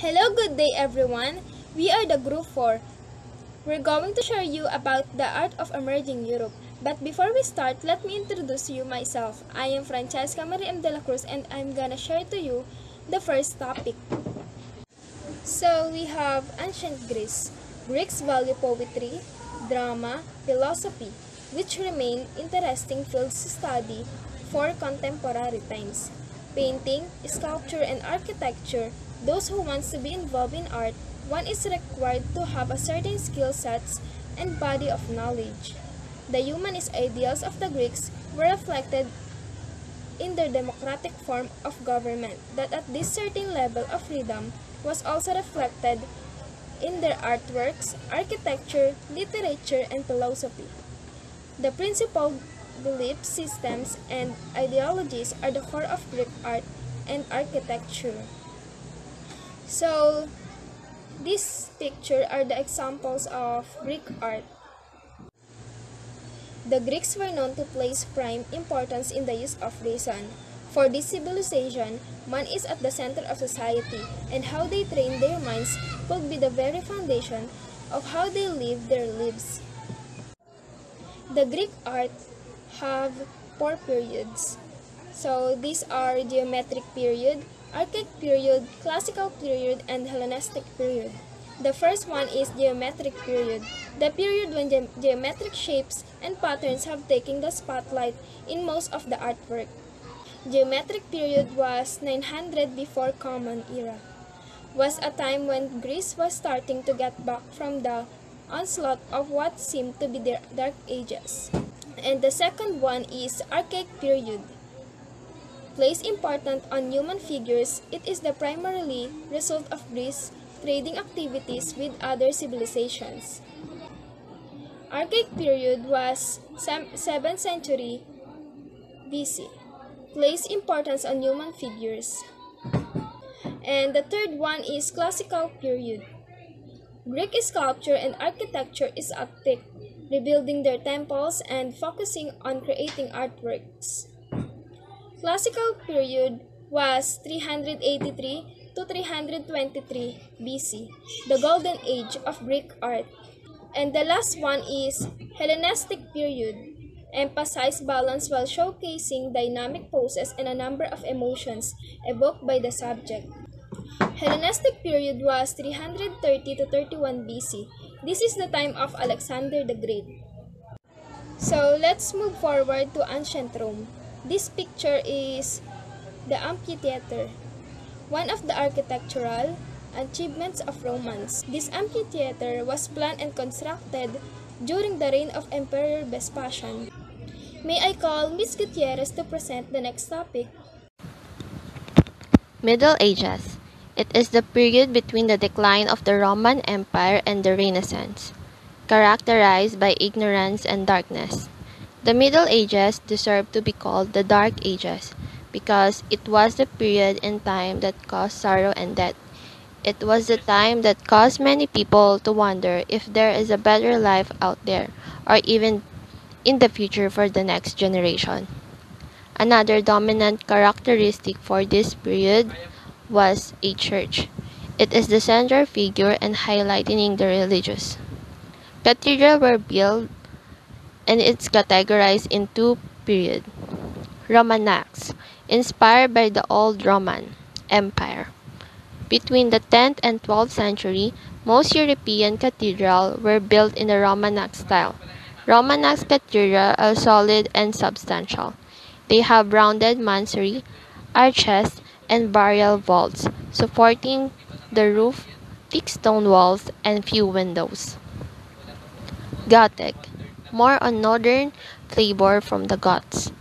Hello, good day everyone. We are the group 4. We're going to share you about the art of emerging Europe. But before we start, let me introduce you myself. I am Francesca Marie M. De La Cruz and I'm gonna share to you the first topic. So we have ancient Greece. Greeks value poetry, drama, philosophy, which remain interesting fields to study for contemporary times. Painting, sculpture, and architecture, those who want to be involved in art, one is required to have a certain skill sets and body of knowledge. The humanist ideals of the Greeks were reflected in their democratic form of government that at this certain level of freedom was also reflected in their artworks, architecture, literature, and philosophy. The principal belief systems and ideologies are the core of Greek art and architecture. So, this picture are the examples of Greek art. The Greeks were known to place prime importance in the use of reason. For this civilization, man is at the center of society, and how they train their minds could be the very foundation of how they live their lives. The Greek art have four periods. So these are geometric period, archaic period, classical period, and Hellenistic period. The first one is geometric period, the period when ge geometric shapes and patterns have taken the spotlight in most of the artwork. Geometric period was 900 before Common Era. Was a time when Greece was starting to get back from the onslaught of what seemed to be the dark ages. And the second one is archaic period. Place important on human figures, it is the primarily result of Greece trading activities with other civilizations. Archaic period was 7th century BC. Place importance on human figures. And the third one is classical period. Greek sculpture and architecture is at peak, rebuilding their temples and focusing on creating artworks. Classical period was 383 to 323 BC, the golden age of Greek art. And the last one is Hellenistic period, emphasized balance while showcasing dynamic poses and a number of emotions evoked by the subject. Hellenistic period was 330 to 31 BC. This is the time of Alexander the Great. So let's move forward to ancient Rome. This picture is the amphitheater one of the architectural achievements of Romans. This amphitheater was planned and constructed during the reign of Emperor Vespasian. May I call Ms. Gutierrez to present the next topic? Middle Ages. It is the period between the decline of the Roman Empire and the Renaissance, characterized by ignorance and darkness. The Middle Ages deserve to be called the Dark Ages because it was the period in time that caused sorrow and death. It was the time that caused many people to wonder if there is a better life out there or even in the future for the next generation. Another dominant characteristic for this period was a church. It is the central figure and highlighting the religious. Cathedrals were built and it's categorized in two periods. Romanesque inspired by the old Roman Empire. Between the 10th and 12th century, most European cathedrals were built in the Romanesque style. Romanesque cathedrals are solid and substantial. They have rounded mansards, arches, and burial vaults, supporting the roof, thick stone walls, and few windows. Gothic, more on northern flavor from the Goths.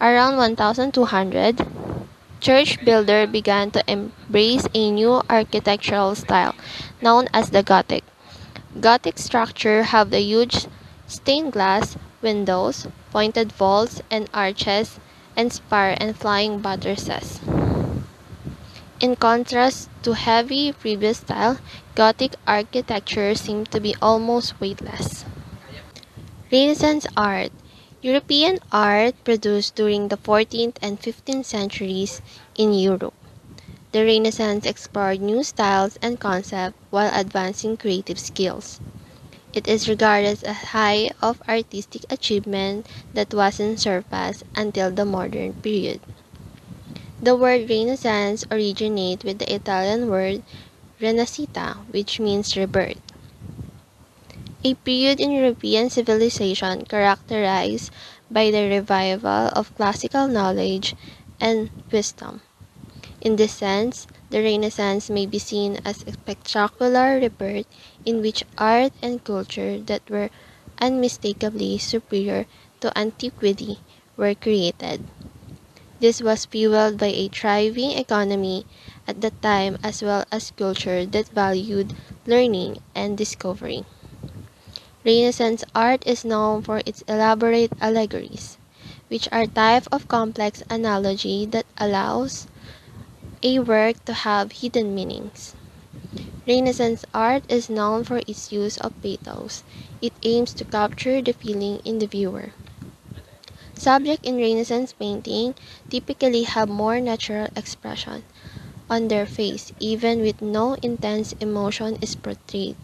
Around 1200, church builders began to embrace a new architectural style known as the Gothic. Gothic structures have the huge stained glass windows, pointed vaults and arches, and spire and flying buttresses. In contrast to heavy previous style, Gothic architecture seemed to be almost weightless. Renaissance art European art produced during the 14th and 15th centuries in Europe. The Renaissance explored new styles and concepts while advancing creative skills. It is regarded as a high of artistic achievement that wasn't surpassed until the modern period. The word Renaissance originates with the Italian word Renascita, which means rebirth. A period in European civilization characterized by the revival of classical knowledge and wisdom. In this sense, the Renaissance may be seen as a spectacular rebirth in which art and culture that were unmistakably superior to antiquity were created. This was fueled by a thriving economy at the time as well as culture that valued learning and discovery. Renaissance art is known for its elaborate allegories, which are type of complex analogy that allows a work to have hidden meanings. Renaissance art is known for its use of pathos. It aims to capture the feeling in the viewer. Subjects in Renaissance painting typically have more natural expression on their face, even with no intense emotion is portrayed.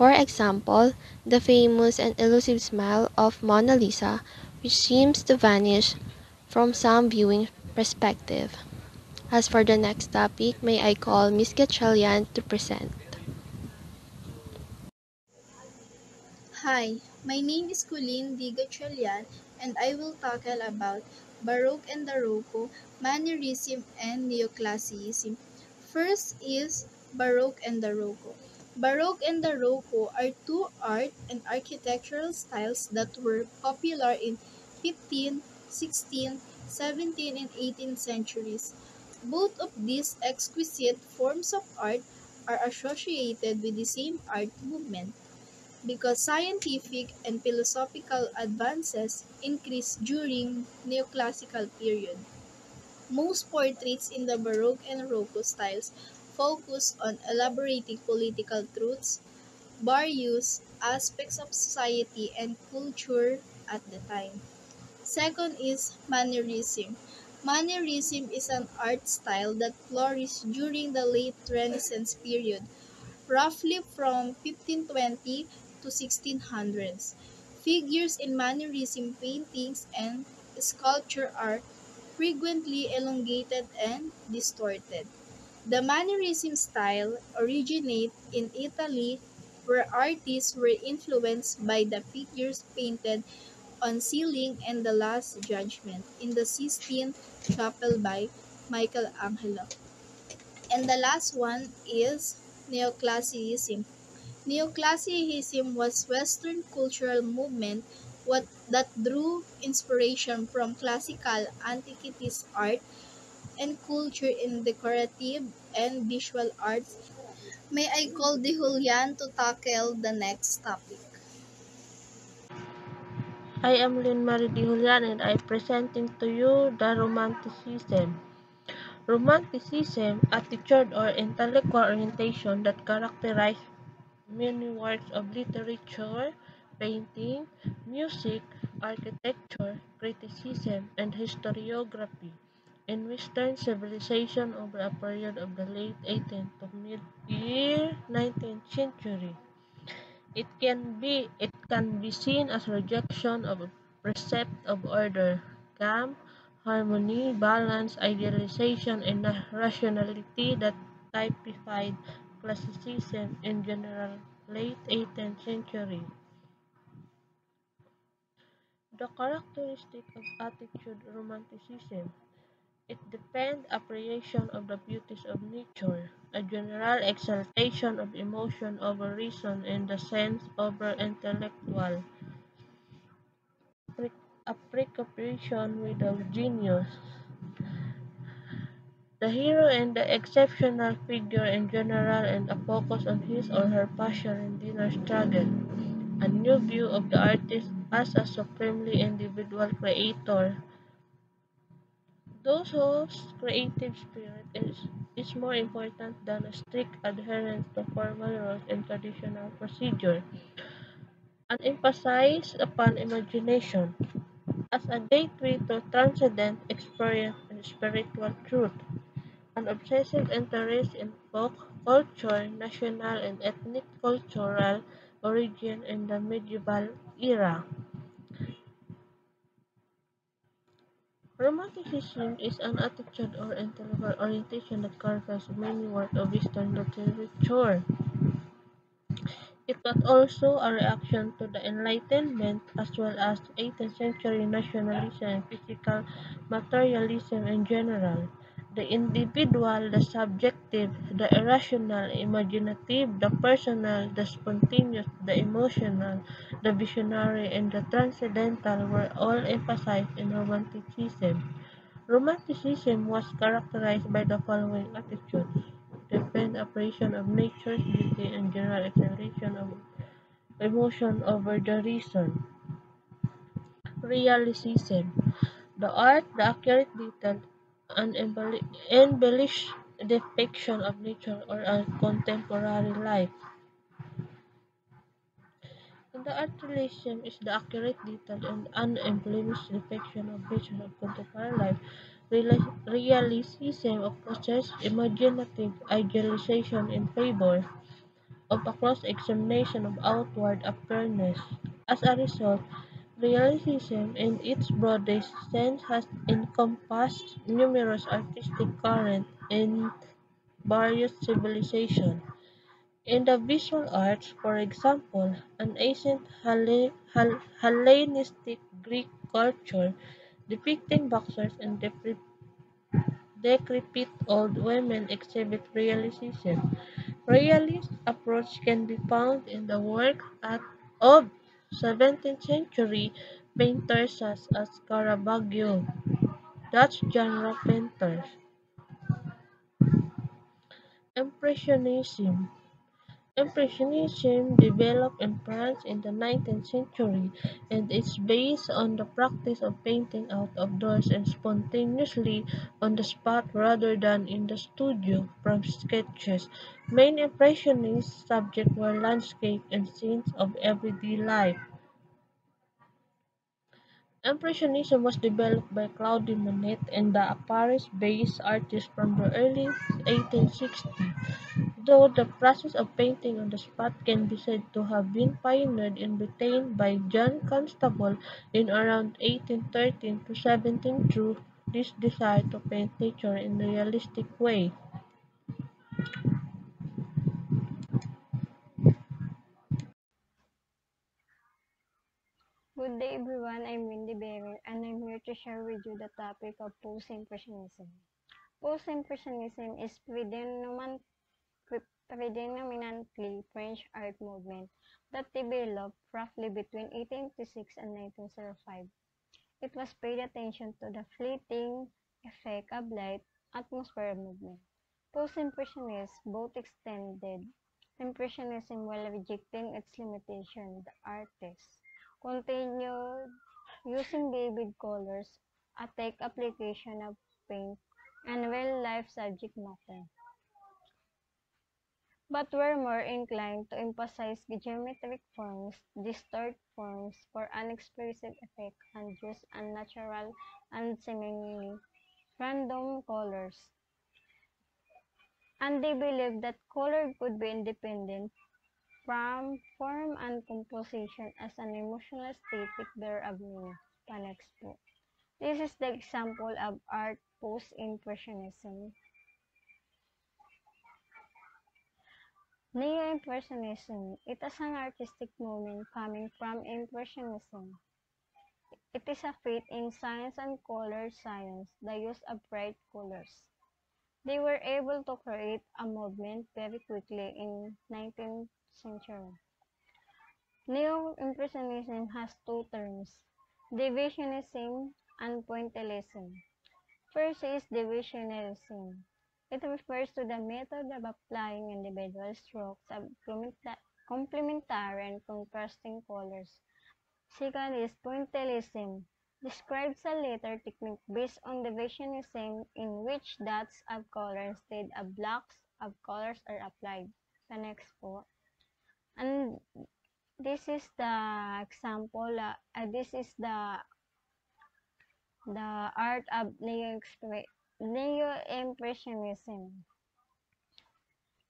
For example, the famous and elusive smile of Mona Lisa, which seems to vanish from some viewing perspective. As for the next topic, may I call Ms. Gatchalian to present. Hi, my name is Colleen D. Gatchalian and I will tackle about Baroque and Rococo, Mannerism and Neoclassicism. First is Baroque and Rococo. Baroque and Rococo are two art and architectural styles that were popular in 15th, 16th, 17th, and 18th centuries. Both of these exquisite forms of art are associated with the same art movement because scientific and philosophical advances increased during neoclassical period. Most portraits in the Baroque and Rococo styles focus on elaborating political truths, various aspects of society and culture at the time. Second is Mannerism. Mannerism is an art style that flourished during the late Renaissance period, roughly from 1520 to 1600s. Figures in Mannerism paintings and sculpture are frequently elongated and distorted. The Mannerism style originated in Italy where artists were influenced by the figures painted on ceiling and The Last Judgment in the Sistine Chapel by Michelangelo. And the last one is Neoclassicism. Neoclassicism was Western cultural movement what, that drew inspiration from classical antiquities art and culture in decorative and visual arts. May I call the Julian to tackle the next topic? I am Lynn Marie Di Julian and I am presenting to you the Romanticism. Romanticism, attitude or intellectual orientation that characterize many works of literature, painting, music, architecture, criticism, and historiography in Western civilization over a period of the late 18th to mid-year 19th century. It can be it can be seen as rejection of a precept of order, calm, harmony, balance, idealization, and rationality that typified classicism in general late 18th century. The characteristic of attitude romanticism it depends appreciation of the beauties of nature, a general exaltation of emotion over reason and the sense over intellectual, a preoccupation with the genius, the hero and the exceptional figure in general and a focus on his or her passion and inner struggle, a new view of the artist as a supremely individual creator those whose creative spirit is, is more important than a strict adherence to formal rules and traditional procedure, and emphasize upon imagination as a gateway to transcendent experience and spiritual truth. an obsessive interest in folk culture, national and ethnic cultural origin in the medieval era. Romanticism is an attitude or intellectual orientation that characterizes many works of Eastern literature. It was also a reaction to the Enlightenment as well as 18th century nationalism and physical materialism in general. The individual, the subjective, the irrational, imaginative, the personal, the spontaneous, the emotional, the visionary, and the transcendental were all emphasized in Romanticism. Romanticism was characterized by the following attitudes: defend appreciation of nature's beauty and general exaltation of emotion over the reason. Realicism the art, the accurate, detailed, embelli- embellished depiction of nature or a contemporary life. In the art, realism is the accurate, detailed, and unembellished depiction of nature or contemporary life. Reali- Realism opposes imaginative idealization in favor of a close examination of outward appearance. As a result, realism in its broadest sense has encompassed numerous artistic currents in various civilizations. In the visual arts, for example, an ancient Hellenistic Greek culture depicting boxers and decrepit old women exhibit realism. Realist approach can be found in the work of seventeenth-century painters such as Caravaggio, Dutch genre painters. Impressionism Impressionism developed in France in the nineteenth century and is based on the practice of painting out of doors and spontaneously on the spot rather than in the studio from sketches. Main Impressionist subjects were landscape and scenes of everyday life. Impressionism was developed by Claude Monet and the Paris-based artist from the early 1860s. Though the process of painting on the spot can be said to have been pioneered in Britain by John Constable in around 1813 to 17 through this desire to paint nature in a realistic way. Good day everyone, I'm Wendy Bearer and I'm here to share with you the topic of Post-Impressionism. Post-Impressionism is predominant- predominantly French art movement that developed roughly between 1886 and 1905. It was paid attention to the fleeting effect of light, atmosphere, movement. Post-Impressionists both extended Impressionism while rejecting its limitation. The artists continued using vivid colors, a tech application of paint, and real-life subject matter, but were more inclined to emphasize geometric forms, distort forms for an expressive effect, and use unnatural and seemingly random colors. And they believed that color could be independent from form and composition as an emotional static bearer of meaning. Po. This is the example of art post-impressionism. Neo-impressionism. It is an artistic movement coming from impressionism. It is a faith in science and color science, the use of bright colors. They were able to create a movement very quickly in 19th century. Neo-Impressionism has two terms, divisionism and pointillism. First is divisionism. It refers to the method of applying individual strokes of complementary and contrasting colors. Second is pointillism. Describes a later technique based on divisionism in which dots of color instead of blocks of colors are applied. The next po. And this is the example, uh, uh, this is the the art of neo Neo-Impressionism.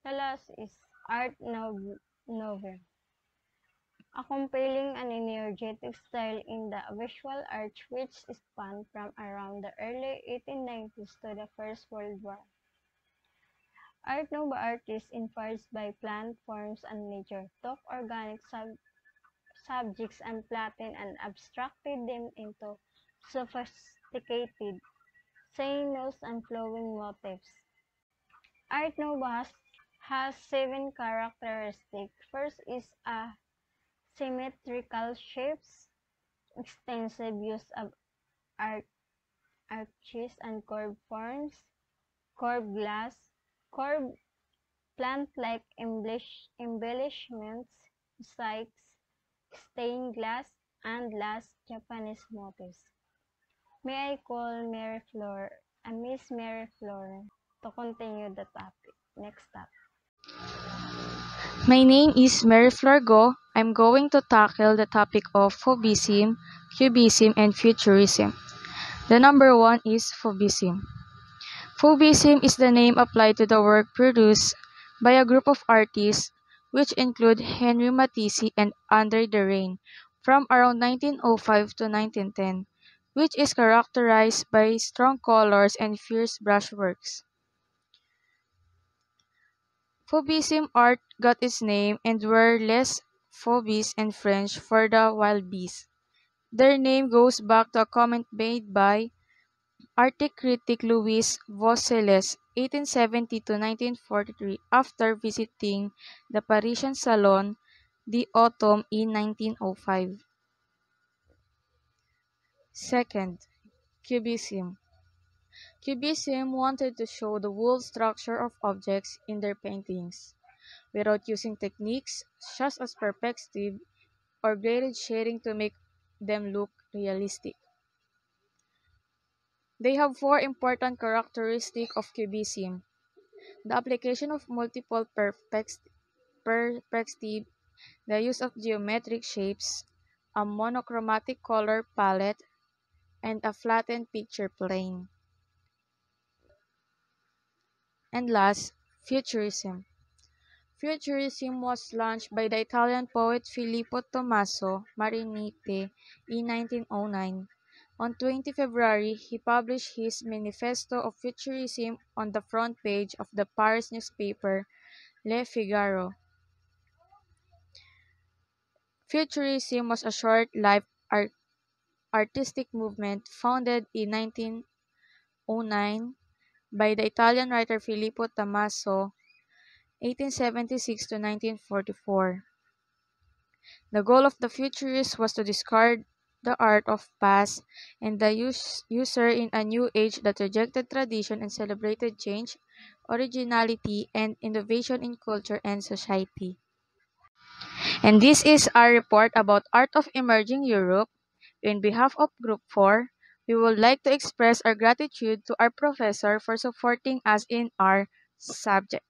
The last is Art Nouveau A compelling and energetic style in the visual arts which spanned from around the early 1890s to the First World War. Art Nouveau artists influenced by plant forms and nature took organic sub subjects and flattened and abstracted them into sophisticated, sinuous and flowing motifs. Art Nouveau has, has seven characteristics. First is a symmetrical shapes, extensive use of arc, arches and curved forms, curved glass, curved plant-like embellish, embellishments, mosaics, stained glass, and last Japanese motifs. May I call Mary Flor, uh, Miss Mary Flor to continue the topic. Next topic. My name is Mary Flor Go. I'm going to tackle the topic of Fauvism, Cubism, and Futurism. The number one is Fauvism. Fauvism is the name applied to the work produced by a group of artists which include Henri Matisse and Andre Derain from around 1905 to 1910, which is characterized by strong colors and fierce brushworks. Fauvism art got its name and were les Fauves in French for the wild beasts. Their name goes back to a comment made by art critic Louis Vauxcelles (1870–1943), after visiting the Parisian Salon d'Automne in 1905. Second, Cubism. Cubism wanted to show the whole structure of objects in their paintings without using techniques such as perspective or graded shading to make them look realistic. They have four important characteristics of cubism. The application of multiple perspective, the use of geometric shapes, a monochromatic color palette, and a flattened picture plane. And last, Futurism. Futurism was launched by the Italian poet Filippo Tommaso Marinetti in 1909 on 20 February, he published his Manifesto of Futurism on the front page of the Paris newspaper Le Figaro. Futurism was a short-lived art artistic movement founded in 1909 by the Italian writer Filippo Tommaso 1876 to 1944. The goal of the Futurists was to discard the art of past, and the use, user in a new age that rejected tradition and celebrated change, originality, and innovation in culture and society. And this is our report about Art of Emerging Europe. In behalf of Group 4, we would like to express our gratitude to our professor for supporting us in our subject.